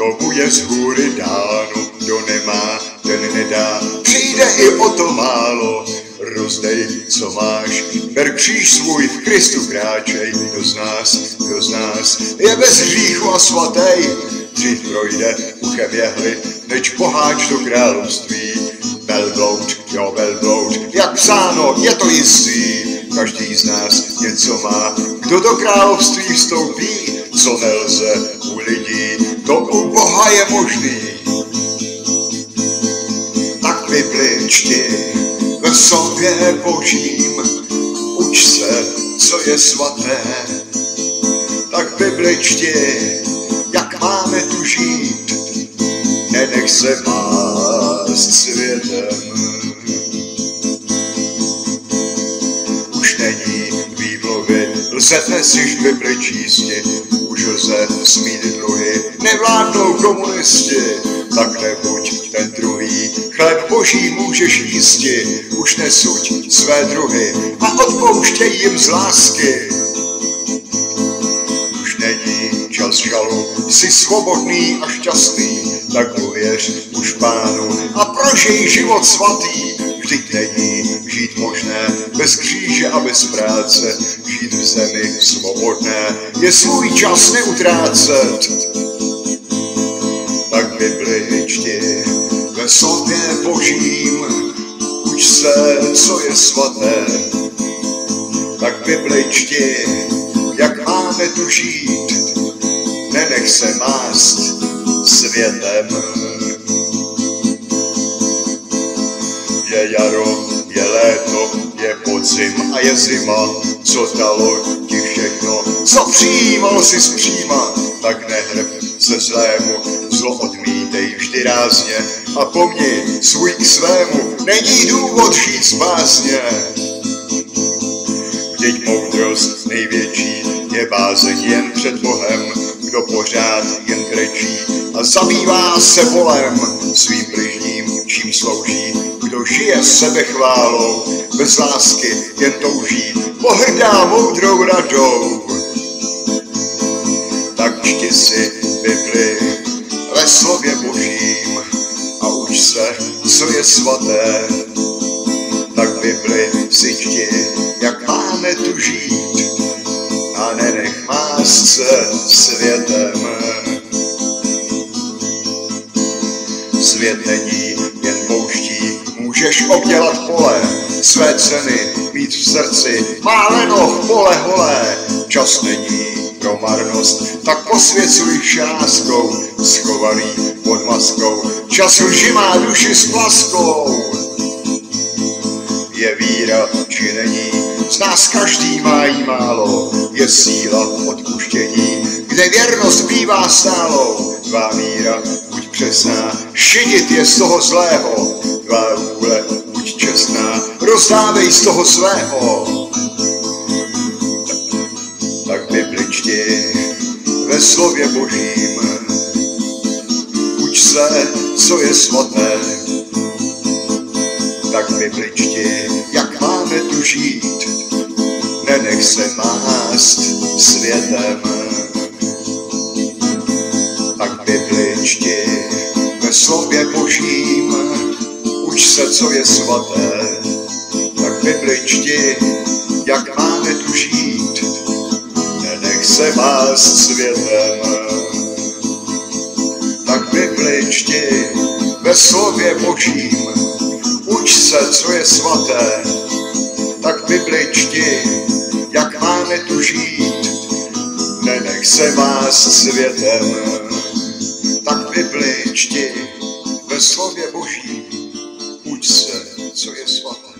tomu je z hůry dáno, kdo nemá, ten nedá, přijde i o to málo, rozdej, co máš, ber kříž svůj v Kristu kráčej, kdo z nás, kdo z nás je bez hříchu a svatej, dřív projde uchem jehly, než poháč do království, velbloud, jo velbloud, jak psáno, je to jistý, každý z nás něco má, kdo do království vstoupí, co nelze to u Boha je možný. Tak Bibli čti, ve sobě božím, uč se, co je svaté. Tak Bibli čti, jak máme tu žít, nenech se mást světem. Už není výmluvy, lze dnes již Bibli lze smít druhy, nevládnou komunisti, tak nebuď ten druhý, chleb boží můžeš jísti, už nesuď své druhy a odpouštěj jim z lásky. Už není čas žalu, jsi svobodný a šťastný, tak uvěř už pánu a prožij život svatý, vždyť bez kříže a bez práce, žít v zemi svobodné, je svůj čas neutrácet. Tak Bibli čti ve sobě božím, uč se, co je svaté. Tak Bibli čti, jak máme tu žít, nenech se mást světem. Podzim a je zima, co dalo ti všechno, co přijímal si zpříma, tak nehrb se zlému, zlo odmítej vždy rázně a pomni svůj k svému, není důvod žít spásně. Vždyť moudrost největší je bázeň jen před Bohem, kdo pořád jen krečí a zabývá se volem svým bližním, čím slouží, kdo žije sebe chválou, bez lásky jen touží, pohrdá moudrou radou. Tak čti si Bibli ve slově božím a uč se, co je svaté. Tak Bibli si čti, jak máme tu žít a nenech mást se světem. Svět není můžeš obdělat pole, své ceny mít v srdci, má leno v pole holé, čas není pro marnost, tak posvěcuj šáskou, schovaný pod maskou, čas lži má duši s plaskou. Je víra, či není, z nás každý má jí málo, je síla odpuštění, kde věrnost bývá stálou, tvá víra buď přesná, šidit je z toho zlého, rozdávej z toho svého. Tak Bibli čti ve slově božím, uč se, co je svaté, tak Bibli čti, jak máme tu žít, nenech se mást světem. Tak Bibli čti ve slově božím, uč se, co je svaté. Bibli jak máme tu žít, nenech se mást světem. Tak Bibli ve slově božím, uč se, co je svaté. Tak Bibli jak máme tu žít, nenech se mást světem. Tak Bibli ve slově boží, uč se, co je svaté.